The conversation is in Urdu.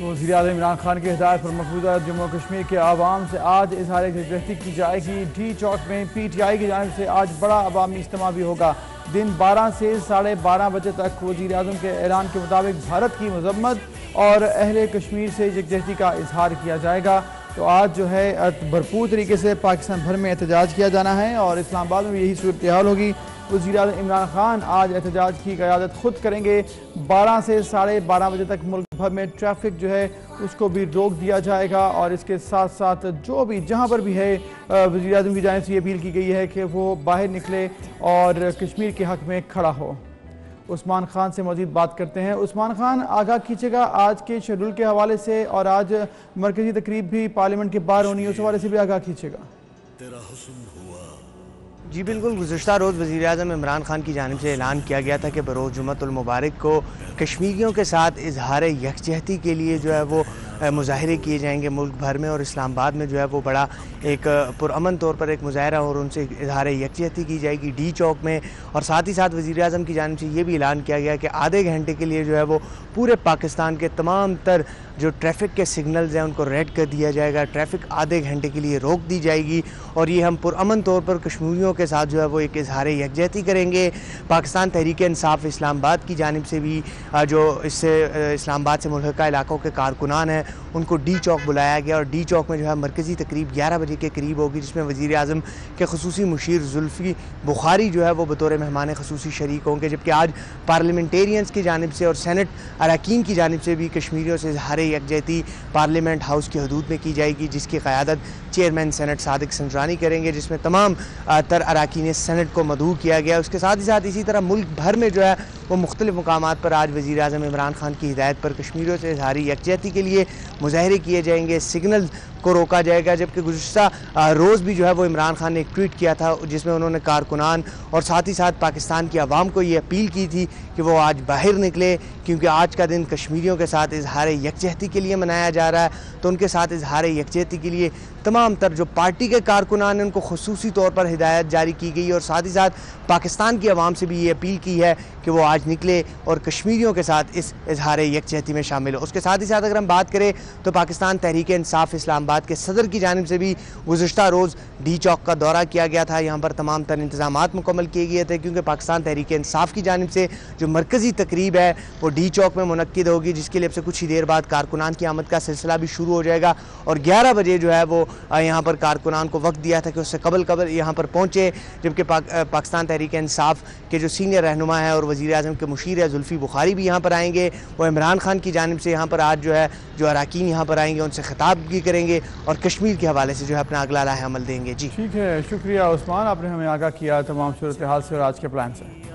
وزیر اعظم عمران خان کی ہدایت پر مقبوضہ جموں کشمیر کے عوام سے آج اظہار یکجہتی کی جائے گی۔ ڈی چوک میں پی ٹی آئی کی جانب سے آج بڑا عوامی اجتماع بھی ہوگا۔ دن بارہ سے ساڑھے بارہ بجے تک وزیر اعظم کے اعلان کے مطابق بھارت کی مذمت اور اہل کشمیر سے یکجہتی کا اظہار کیا جائے گا۔ تو آج جو ہے بھرپور طریقے سے پاکستان بھر میں احتجاج کیا جانا ہے اور اسلام آباد میں یہی صورتحال ہوگی۔ وزیر اعظم عمران خان آج احتجاج کی قیادت خود کریں گے۔ بارہ سے ساڑھے بارہ بجے تک ملک بھر میں ٹریفک جو ہے اس کو بھی روک دیا جائے گا اور اس کے ساتھ ساتھ جو بھی جہاں پر بھی ہے وزیر اعظم کی جانب سے یہ اپیل کی گئی ہے کہ وہ باہر نکلے اور کشمیر کے حق میں کھڑا ہو۔ عثمان خان سے مزید بات کرتے ہیں۔ عثمان خان، آگاہ کیجیے گا آج کے شیڈول کے حوالے سے اور آج مرکزی تقریب بھی پارلیمنٹ کے باہر ہونی ہے، اس حوالے سے بھی آگاہ کیجیے گا۔ جی بالکل، گزشتہ روز وزیر اعظم عمران خان کی جانب سے اعلان کیا گیا تھا کہ بروز جمعت المبارک کو کشمیریوں کے ساتھ اظہار یکجہتی کے لیے جو ہے وہ مظاہرے کیے جائیں گے ملک بھر میں اور اسلام آباد میں جو ہے وہ بڑا ایک پرامن طور پر ایک مظاہرہ اور ان سے اظہار یکجہتی کی جائے گی ڈی چوک میں اور ساتھ ہی ساتھ وزیر اعظم کی جانب سے یہ بھی اعلان کیا گیا کہ آدھے گھنٹے کے لیے جو ہے وہ پورے پاکستان کے تمام تر جو ٹریفک کے سگنلز ہیں ان کو ریڈ کر دیا جائے گا۔ ٹریفک آدھے گھنٹے کے لیے روک دی جائے گی اور یہ ہم پرامن طور پر کشمیریوں کے ساتھ جو ہے وہ ایک اظہار یکجہتی کریں گے۔ پاکستان تحریک انصاف اسلام آباد کی جانب سے بھی جو اس سے اسلام آباد سے ملحقہ علاقوں کے کارکنان ہیں ان کو ڈی چوک بلایا گیا اور ڈی چوک میں جو ہے مرکزی تقریب گیارہ بجے کے قریب ہوگی، جس میں وزیر اعظم کے خصوصی مشیر زلفی بخاری جو ہے وہ بطور مہمان خصوصی شریک ہوں گے، جبکہ آج پارلیمنٹیرینز کی جانب سے اور سینٹ اراکین کی جانب سے بھی کشمیریوں سے اظہار یکجہتی پارلیمنٹ ہاؤس کی حدود میں کی جائے گی، جس کی قیادت چیئرمین سینٹ صادق سنجرانی کریں گے، جس میں تمام تر اراکین سینٹ کو مدعو کیا گیا۔ اس کے ساتھ ہی ساتھ اسی طرح ملک بھر میں جو ہے وہ مختلف مقامات پر آج وزیر اعظم عمران خان کی ہدایت پر کشمیریوں سے اظہاری یکجہتی کے لیے مظاہرے کیے جائیں گے، سگنل کو روکا جائے گا، جبکہ گزشتہ روز بھی جو ہے وہ عمران خان نے ایک ٹویٹ کیا تھا، جس میں انہوں نے کارکنان اور ساتھ ہی ساتھ پاکستان کی عوام کو یہ اپیل کی تھی کہ وہ آج باہر نکلے، کیونکہ آج کا دن کشمیریوں کے ساتھ اظہار یکجہتی کے لیے منایا جا رہا ہے۔ تو ان کے ساتھ اظہار یکجہتی کے لیے تمام تر جو پارٹی کے کارکنان ہیں، ان کو خصوصی طور پر ہدایت جاری کی گئی اور ساتھ ہی ساتھ پاکستان کی عوام سے بھی یہ اپیل کی ہے کہ وہ آج نکلے اور کشمیریوں کے ساتھ اس اظہار یکجہتی میں شامل ہو۔ اس کے ساتھ ہی ساتھ اگر ہم بات کریں تو پاکستان تحریک انصاف اسلام آباد کے صدر کی جانب سے بھی گزشتہ روز ڈی چوک کا دورہ کیا گیا تھا۔ یہاں پر تمام تر انتظامات مکمل کیے گئے تھے کیونکہ پاکستان تحریک انصاف کی جانب سے جو مرکزی تقریب ہے وہ ڈی چوک میں منعقد ہوگی، جس کے لیے اب سے کچھ ہی دیر بعد کارکنان کی آمد کا سلسلہ بھی شروع ہو جائے گا اور گیارہ بجے جو ہے وہ یہاں پر کارکنان کو وقت دیا تھا کہ اس سے قبل قبل یہاں پر پہنچے، جبکہ پاکستان تحریک انصاف کے جو سینئر رہنما ہے اور وزیر اعظم کے مشیر ہے زلفی بخاری بھی یہاں پر آئیں گے۔ وہ عمران خان کی جانب سے یہاں پر آج جو ہے جو خواتین یہاں پر آئیں گے، ان سے خطاب بھی کریں گے اور کشمیر کے حوالے سے جو ہے اپنا اگلا راہ عمل دیں گے۔ جی۔ ٹھیک ہے، شکریہ عثمان، آپ نے ہمیں آگاہ کیا، تمام صورتحال سے اور آج کے پلان سے۔